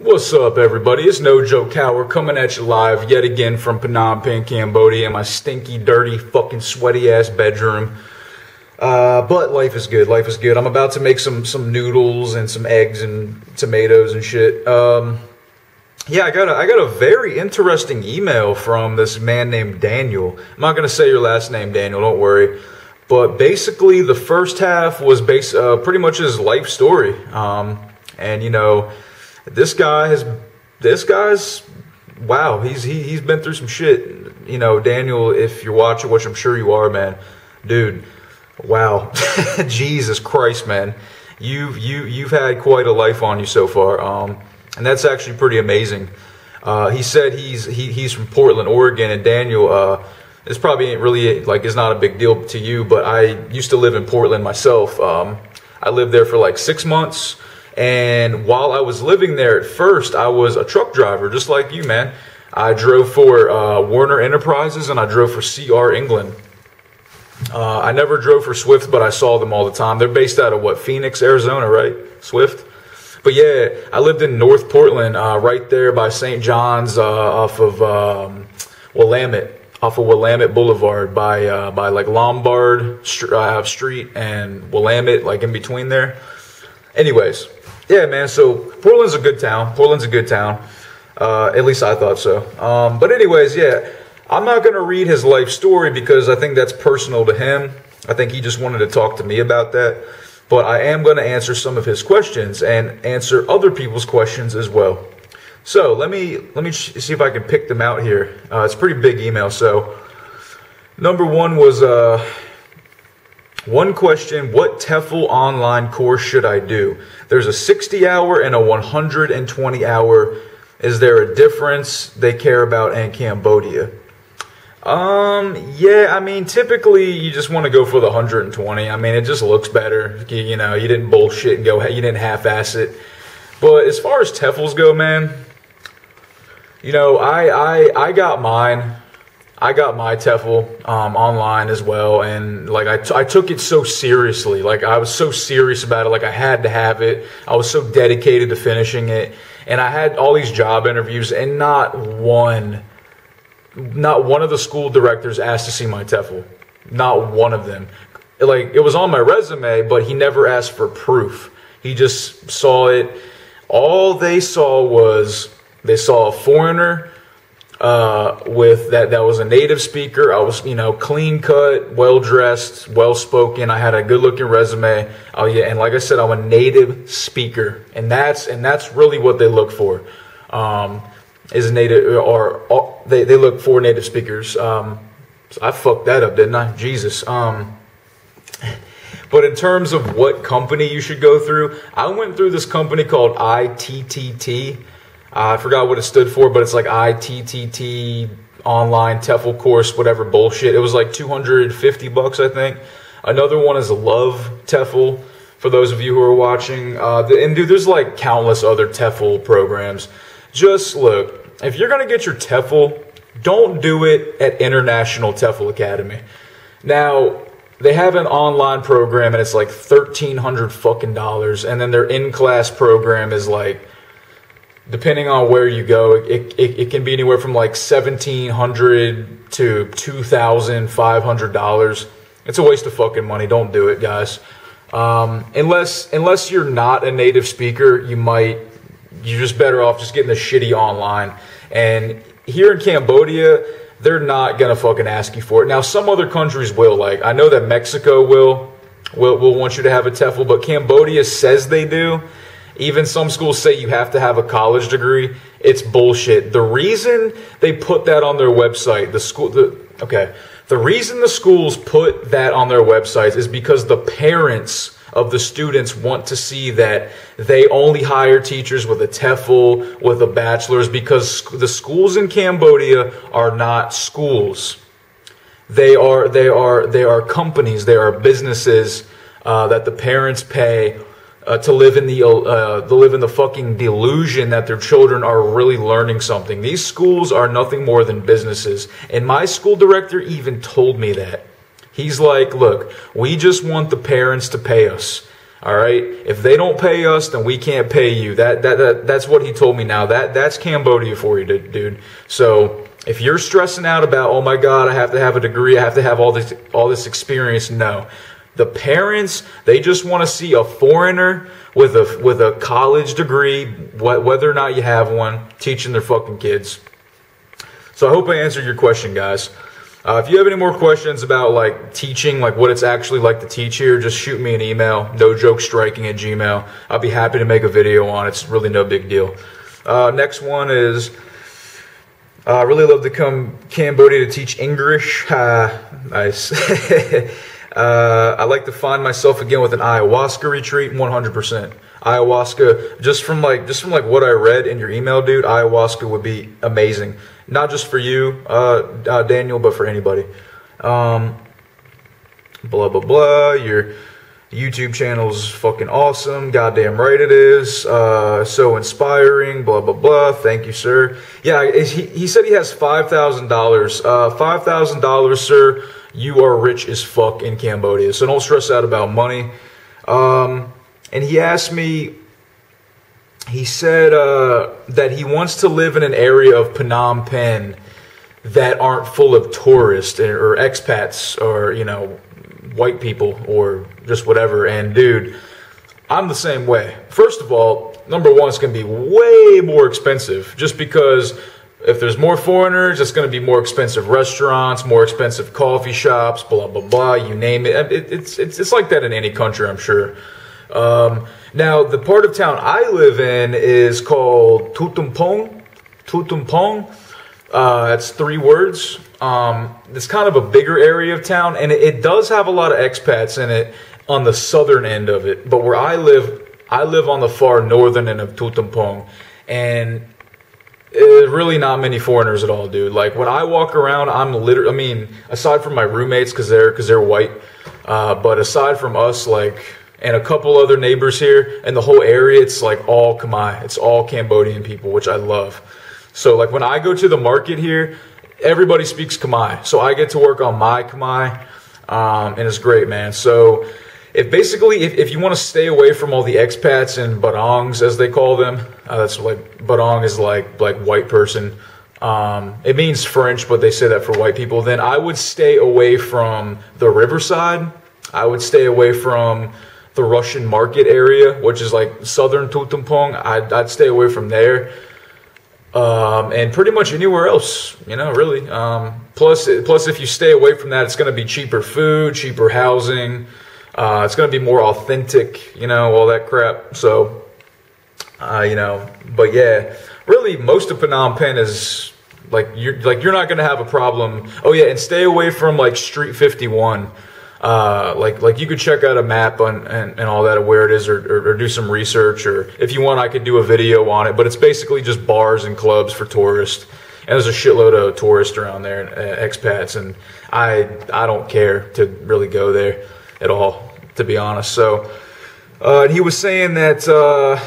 What's up, everybody? It's No Joke Howard coming at you live yet again from Phnom Penh, Cambodia, in my stinky, dirty, fucking sweaty ass bedroom. Uh, but life is good. Life is good. I'm about to make some some noodles and some eggs and tomatoes and shit. Um, yeah, I got a, I got a very interesting email from this man named Daniel. I'm not gonna say your last name, Daniel. Don't worry. But basically, the first half was base uh, pretty much his life story. Um, and you know this guy has this guy's wow he's he, he's been through some shit. You know daniel if you're watching which i'm sure you are man dude wow. Jesus christ man. You've you you've had quite a life on you so far um and that's actually pretty amazing. Uh, he said he's he, he's from portland oregon and daniel uh this probably ain't really like is not a big deal to you but i used to live in portland myself um i lived there for like six months and while I was living there at first, I was a truck driver, just like you, man. I drove for uh, Werner Enterprises and I drove for CR England. Uh, I never drove for Swift, but I saw them all the time. They're based out of what, Phoenix, Arizona, right? Swift? But yeah, I lived in North Portland, uh, right there by St. John's, uh, off of um, Willamette, off of Willamette Boulevard, by uh, by like Lombard uh, Street and Willamette, like in between there. Anyways, yeah, man. So Portland's a good town. Portland's a good town. Uh, at least I thought so. Um, but anyways, yeah, I'm not gonna read his life story because I think that's personal to him. I think he just wanted to talk to me about that. But I am to answer some of his questions and answer other people's questions as well. So let me let me see if I can pick them out here. Uh, it's pretty big email. So number one was uh, one question What TEFL online course should I do? There's a 60 hour and a 120 hour. Is there a difference they care about in Cambodia? Um, yeah, I mean, typically you just want to go for the 120. I mean, it just looks better. You, you know, you didn't bullshit and go, you didn't half ass it. But as far as TEFLs go, man, you know, I, I, I got mine. I got my TEFL um, online as well, and like I, t- I took it so seriously. Like I was so serious about it. Like I had to have it. I was so dedicated to finishing it, and I had all these job interviews, and not one, not one of the school directors asked to see my TEFL. Not one of them. Like it was on my resume, but he never asked for proof. He just saw it. All they saw was they saw a foreigner uh, with that that was a native speaker. I was you know clean cut, well dressed, well spoken. I had a good looking resume. Oh yeah, and like I said, I'm a native speaker, and that's and that's really what they look for. Um, is native or, or, they they look for native speakers. Um, so I fucked that up, didn't I? Jesus. Um, but in terms of what company you should go through, I went through this company called ITTT. I forgot what it stood for, but it's like ITTT online TEFL course, whatever bullshit. It was like 250 bucks, I think. Another one is Love TEFL for those of you who are watching. Uh, and dude, there's like countless other TEFL programs. Just look, if you're going to get your TEFL, don't do it at International TEFL Academy. Now, they have an online program and it's like 1300 fucking dollars and then their in-class program is like depending on where you go, it, it, it can be anywhere from like seventeen hundred to two thousand five hundred dollars. It's a waste of fucking money. Don't do it, guys. Um, unless unless you're not a native speaker, you might you're just better off just getting the shitty online. And here in Cambodia, they're not gonna fucking ask you for it. Now, some other countries will. Like I know that Mexico will will will want you to have a TEFL, but Cambodia says they do. Even some schools say you have to have a college degree. It's bullshit. The reason they put that on their website, the school, the, okay, the reason the schools put that on their websites is because the parents of the students want to see that they only hire teachers with a TEFL, with a bachelor's, because the schools in Cambodia are not schools. They are, they are, they are companies, they are businesses uh, that the parents pay uh, to live in the uh, to live in the fucking delusion that their children are really learning something. These schools are nothing more than businesses, and my school director even told me that. He's like, "Look, we just want the parents to pay us. All right. If they don't pay us, then we can't pay you. That that, that that's what he told me. Now that that's Cambodia for you, dude. So if you're stressing out about, oh my God, I have to have a degree, I have to have all this all this experience, no. The parents, they just want to see a foreigner with a with a college degree, whether or not you have one, teaching their fucking kids. So I hope I answered your question, guys. Uh, if you have any more questions about like teaching, like what it's actually like to teach here, just shoot me an email, no joke striking at Gmail. I'll be happy to make a video on it. It's really no big deal. Uh, next one is uh, I really love to come Cambodia to teach English. Uh, nice. Uh, I like to find myself again with an ayahuasca retreat, 100%. Ayahuasca, just from like just from like what I read in your email, dude, ayahuasca would be amazing. Not just for you, uh, uh, Daniel, but for anybody. Um, blah blah blah. Your YouTube channel's fucking awesome. Goddamn right it is. Uh, so inspiring. Blah blah blah. Thank you, sir. Yeah, he, he said he has five thousand dollars. Uh, five thousand dollars, sir you are rich as fuck in Cambodia. So don't stress out about money. Um, and he asked me, he said uh, that he wants to live in an area of Phnom Penh that aren't full of tourists or expats or, you know, white people or just whatever. And dude, I'm the same way. First of all, number one, it's going to be way more expensive just because if there's more foreigners, it's going to be more expensive restaurants, more expensive coffee shops, blah blah blah. You name it. it it's it's it's like that in any country, I'm sure. Um, now, the part of town I live in is called Tuol Tom Poung. Tutumpong. Uh, that's three words. Um, it's kind of a bigger area of town, and it, it does have a lot of expats in it on the southern end of it. But where I live, I live on the far northern end of Tuol Tom Poung, and uh, really not many foreigners at all, dude. Like when I walk around, I'm literally. I mean, aside from my roommates, because they're because they're white, uh, but aside from us, like and a couple other neighbors here, and the whole area, it's like all Khmer. It's all Cambodian people, which I love. So like when I go to the market here, everybody speaks Khmer, so I get to work on my Khmer, um, and it's great, man. So if basically if, if you want to stay away from all the expats and barangs as they call them uh, that's like barang is like like white person um, it means french but they say that for white people then i would stay away from the riverside. I would stay away from the russian market area which is like southern Tuol Tom Poung i'd, I'd stay away from there um, and pretty much anywhere else you know really. Um, plus plus if you stay away from that it's going to be cheaper food cheaper housing uh, it's going to be more authentic, you know, all that crap. So, uh, you know, but yeah, really, most of Phnom Penh is like you're like you're not going to have a problem. Oh yeah, and stay away from like Street 51. Uh, like like you could check out a map on, and, and all that of where it is or, or, or, do some research or if you want I could do a video on it but it's basically just bars and clubs for tourists and there's a shitload of tourists around there and uh, expats and I I don't care to really go there at all, to be honest. So uh, he was saying that uh,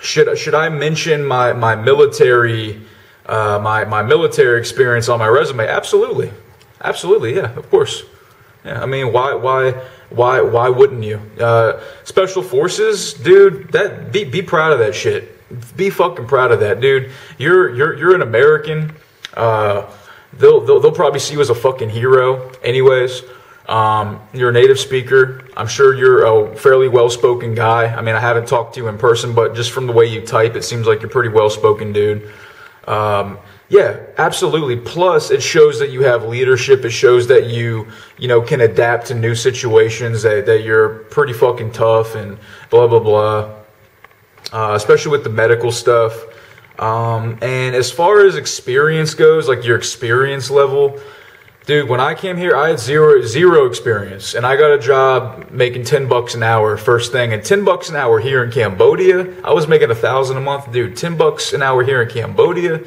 should should I mention my my military uh, my my military experience on my resume? Absolutely, absolutely, yeah, of course. Yeah, I mean, why why why why wouldn't you? Uh, special forces, dude. That be be proud of that shit. Be fucking proud of that, dude. You're you're you're an American. Uh, they'll, they'll they'll probably see you as a fucking hero, anyways. Um, you're a native speaker. I'm sure you're a fairly well spoken guy. I mean, I haven't talked to you in person, but just from the way you type, it seems like you're pretty well spoken, dude. Um, yeah, absolutely. Plus, it shows that you have leadership. It shows that you, you know, can adapt to new situations. That that you're pretty fucking tough and blah blah blah. Uh, especially with the medical stuff. Um, and as far as experience goes, like your experience level, Dude, when I came here, I had zero zero experience, and I got a job making ten bucks an hour first thing. And ten bucks an hour here in Cambodia, I was making a thousand a month, dude. Ten bucks an hour here in Cambodia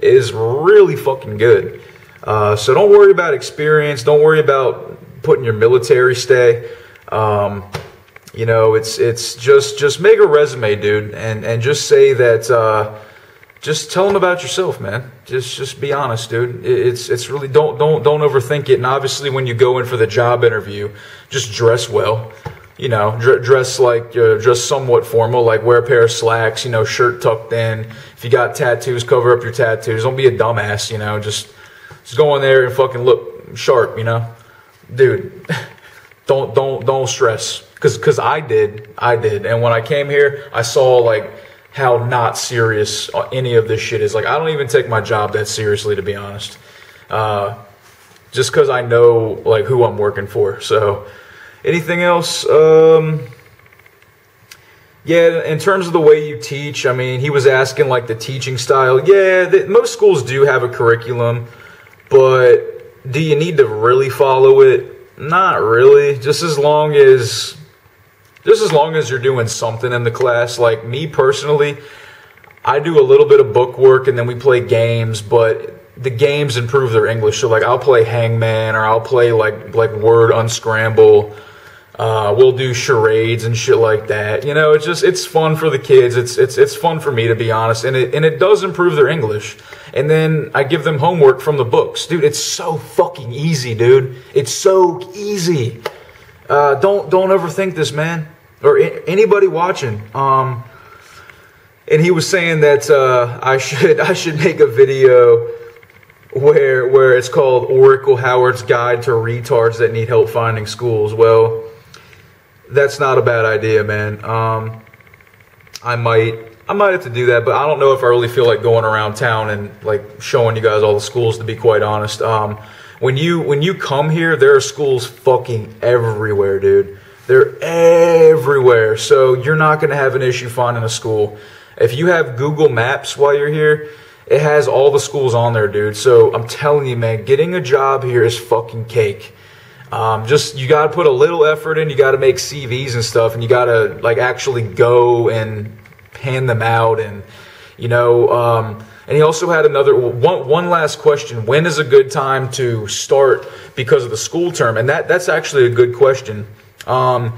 is really fucking good. Uh, so don't worry about experience. Don't worry about putting your military stay. Um, you know, it's it's just just make a resume, dude, and and just say that. Uh, just tell them about yourself, man. Just just be honest, dude. It's it's really don't don't don't overthink it. And obviously, when you go in for the job interview, just dress well. you know, dr- dress like uh, just somewhat formal, like wear a pair of slacks, you know, shirt tucked in. If you got tattoos, cover up your tattoos. Don't be a dumbass, you know, just just go in there and fucking look sharp, you know, dude. don't don't don't stress, cause cause I did, I did, and when I came here, I saw like how not serious any of this shit is. Like I don't even take my job that seriously, to be honest. Uh, just because I know like who I'm working for, so. Anything else? Um, yeah, in terms of the way you teach, I mean, he was asking like the teaching style. Yeah, the, most schools do have a curriculum, but do you need to really follow it? Not really. Just as long as just as long as you're doing something in the class. Like me personally, I do a little bit of book work and then we play games, but the games improve their English. So like I'll play Hangman or I'll play like like Word Unscramble uh, we'll do charades and shit like that. You know, it's just it's fun for the kids. It's it's it's fun for me to be honest, and it and it does improve their English. And then I give them homework from the books, dude. It's so fucking easy, dude. It's so easy. Uh, don't don't overthink this, man, or anybody watching. Um, and he was saying that uh, I should I should make a video where where it's called Oracle Howard's Guide to Retards that need help finding schools. Well that's not a bad idea, man. Um, I might, I might have to do that, but I don't know if I really feel like going around town and like showing you guys all the schools. To be quite honest, um, when you when you come here, there are schools fucking everywhere, dude. They're everywhere, so you're not gonna have an issue finding a school. If you have Google Maps while you're here, it has all the schools on there, dude. So I'm telling you, man, getting a job here is fucking cake. Um, just you got to put a little effort in. You got to make CVs and stuff, and you got to like actually go and hand them out. And you know, um, and he also had another one. One last question: When is a good time to start because of the school term? And that that's actually a good question. Um,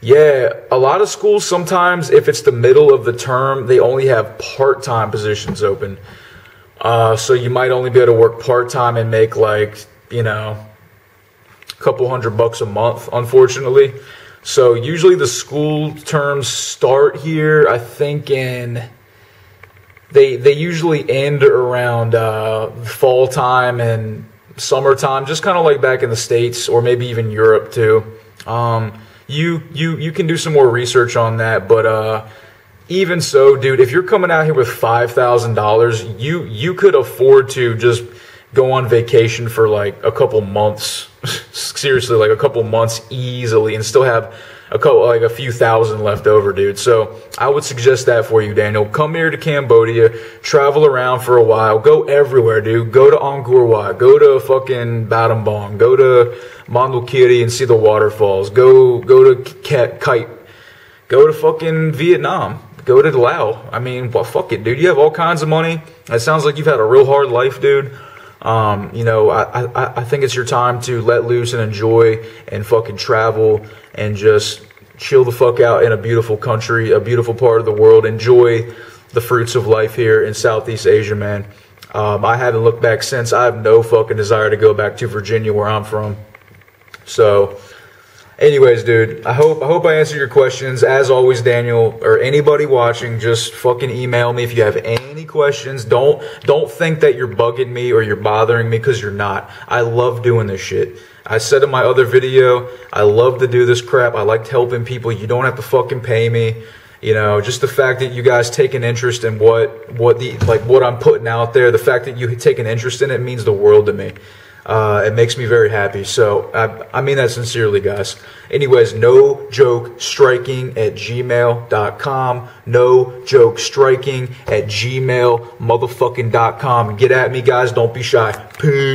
yeah, a lot of schools sometimes, if it's the middle of the term, they only have part time positions open. Uh, so you might only be able to work part time and make like you know a couple hundred bucks a month, unfortunately. So usually the school terms start here, I think in they they usually end around uh, fall time and summertime, just kind of like back in the states or maybe even Europe too. Um, you you you can do some more research on that, but uh, even so, dude, if you're coming out here with five thousand dollars, you you could afford to just go on vacation for like a couple months, seriously, like a couple months easily, and still have a couple, like a few thousand left over, dude. So I would suggest that for you, Daniel. Come here to Cambodia, travel around for a while, go everywhere, dude. Go to Angkor Wat, go to fucking Battambang, go to Mondulkiri and see the waterfalls. Go, go to Kite, go to fucking Vietnam. Go to Laos. I mean, well, fuck it, dude. You have all kinds of money. It sounds like you've had a real hard life, dude. Um, you know, I, I, I think it's your time to let loose and enjoy and fucking travel and just chill the fuck out in a beautiful country, a beautiful part of the world. Enjoy the fruits of life here in Southeast Asia, man. Um, I haven't looked back since. I have no fucking desire to go back to Virginia, where I'm from. So, anyways, dude, I hope I hope I answered your questions. As always, Daniel or anybody watching, just fucking email me if you have any questions. Don't don't think that you're bugging me or you're bothering me because you're not. I love doing this shit. I said in my other video, I love to do this crap. I like helping people. You don't have to fucking pay me. You know, just the fact that you guys take an interest in what what the like what I'm putting out there, the fact that you take an interest in it means the world to me. Uh, it makes me very happy. So I, I mean that sincerely, guys. Anyways, no joke striking at gmail.com. No joke striking at gmail motherfucking.com. Get at me, guys. Don't be shy. Peace.